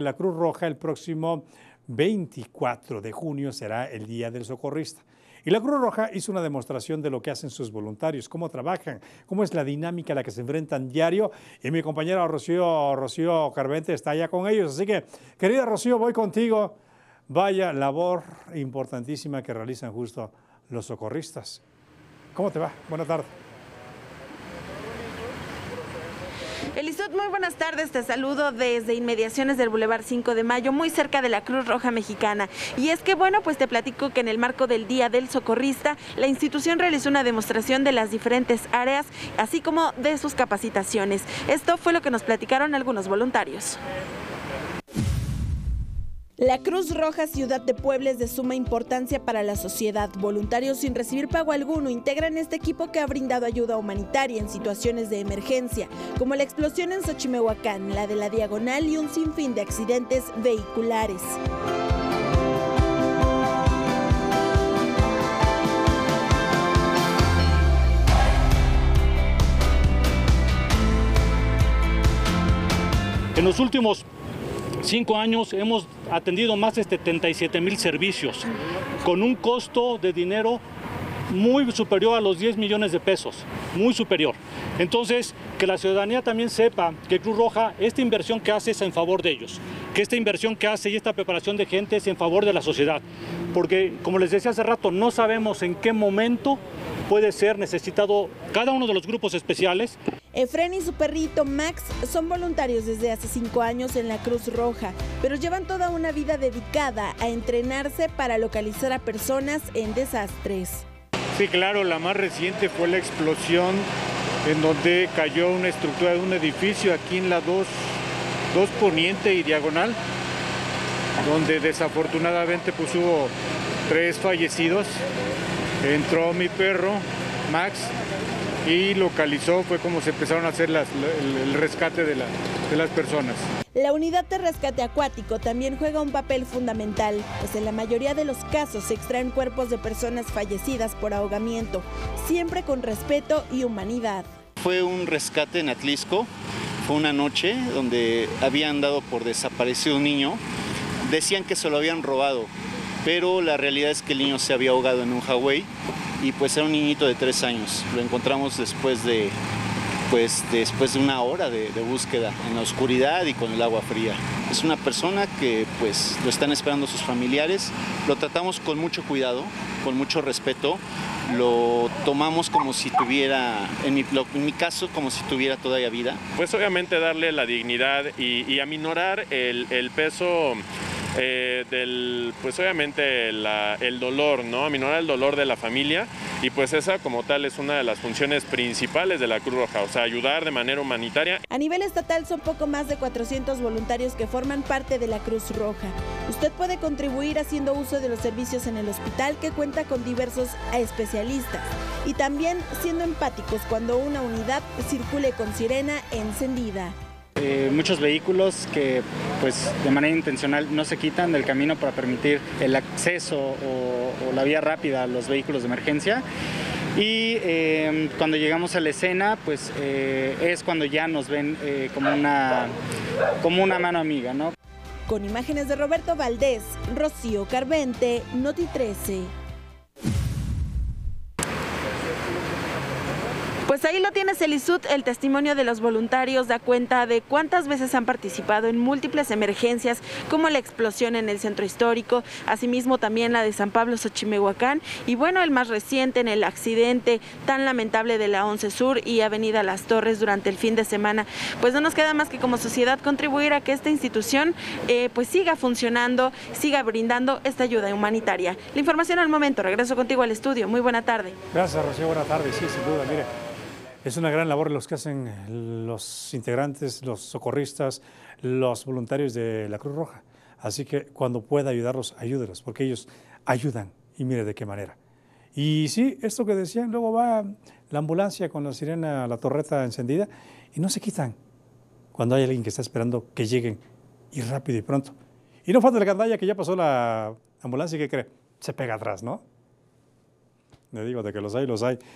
La Cruz Roja el próximo 24 de junio será el Día del Socorrista. Y la Cruz Roja hizo una demostración de lo que hacen sus voluntarios, cómo trabajan, cómo es la dinámica a la que se enfrentan diario. Y mi compañera Rocío, Rocío Carvente está allá con ellos. Así que, querida Rocío, voy contigo. Vaya labor importantísima que realizan justo los socorristas. ¿Cómo te va? Buenas tardes. Elisut, muy buenas tardes. Te saludo desde inmediaciones del Boulevard 5 de Mayo, muy cerca de la Cruz Roja Mexicana. Y es que, bueno, pues te platico que en el marco del Día del Socorrista, la institución realizó una demostración de las diferentes áreas, así como de sus capacitaciones. Esto fue lo que nos platicaron algunos voluntarios. La Cruz Roja Ciudad de Puebla es de suma importancia para la sociedad. Voluntarios sin recibir pago alguno integran este equipo que ha brindado ayuda humanitaria en situaciones de emergencia, como la explosión en Xochimehuacán, la de la Diagonal y un sinfín de accidentes vehiculares. En los últimos cinco años hemos atendido más de 77 mil servicios con un costo de dinero muy superior a los 10 millones de pesos, muy superior. Entonces, que la ciudadanía también sepa que Cruz Roja, esta inversión que hace es en favor de ellos, que esta inversión que hace y esta preparación de gente es en favor de la sociedad. Porque, como les decía hace rato, no sabemos en qué momento puede ser necesitado cada uno de los grupos especiales Efren y su perrito Max son voluntarios desde hace cinco años en la Cruz Roja, pero llevan toda una vida dedicada a entrenarse para localizar a personas en desastres. Sí, claro, la más reciente fue la explosión en donde cayó una estructura de un edificio aquí en la 2, 2 Poniente y Diagonal, donde desafortunadamente pues, hubo tres fallecidos. Entró mi perro, Max, y localizó, fue como se empezaron a hacer el, rescate de, de las personas. La unidad de rescate acuático también juega un papel fundamental, pues en la mayoría de los casos se extraen cuerpos de personas fallecidas por ahogamiento, siempre con respeto y humanidad. Fue un rescate en Atlisco, fue una noche donde habían dado por desaparecido un niño, decían que se lo habían robado, pero la realidad es que el niño se había ahogado en un Hawái y pues era un niñito de tres años. Lo encontramos después de, pues, después de una hora de, búsqueda en la oscuridad y con el agua fría. Es una persona que pues lo están esperando sus familiares, lo tratamos con mucho cuidado, con mucho respeto, lo tomamos como si tuviera, en mi, en mi caso, como si tuviera todavía vida. Pues obviamente darle la dignidad y, aminorar el, el peso eh, del, pues obviamente el dolor, ¿no? Aminorar el dolor de la familia y pues esa como tal es una de las funciones principales de la Cruz Roja, o sea, ayudar de manera humanitaria. A nivel estatal son poco más de 400 voluntarios que forman parte de la Cruz Roja. Usted puede contribuir haciendo uso de los servicios en el hospital que cuenta con diversos especialistas y también siendo empáticos cuando una unidad circule con sirena encendida. Eh, muchos vehículos que pues de manera intencional no se quitan del camino para permitir el acceso o, la vía rápida a los vehículos de emergencia. Y em, cuando llegamos a la escena, pues eh, es cuando ya nos ven eh, como, una, como una mano amiga, ¿no? Con imágenes de Roberto Valdés, Rocío Carvente, Noti 13. Pues ahí lo tienes, Elisut, el testimonio de los voluntarios da cuenta de cuántas veces han participado en múltiples emergencias, como la explosión en el centro histórico, asimismo también la de San Pablo Xochimehuacán, y bueno, el más reciente en el accidente tan lamentable de la 11 Sur y Avenida Las Torres durante el fin de semana. Pues no nos queda más que como sociedad contribuir a que esta institución eh, pues siga funcionando, siga brindando esta ayuda humanitaria. La información al momento, regreso contigo al estudio. Muy buena tarde. Gracias, Rocío. Buena tarde. Sí, sin duda, mire. Es una gran labor los que hacen los integrantes, los socorristas, los voluntarios de la Cruz Roja. Así que cuando pueda ayudarlos, ayúdelos, porque ellos ayudan y mire de qué manera. Y sí, esto que decían, luego va la ambulancia con la sirena, la torreta encendida y no se quitan cuando hay alguien que está esperando que lleguen y rápido y pronto. Y no falta la candalla que ya pasó la ambulancia y que cree, se pega atrás, ¿no? Le digo de que los hay, los hay.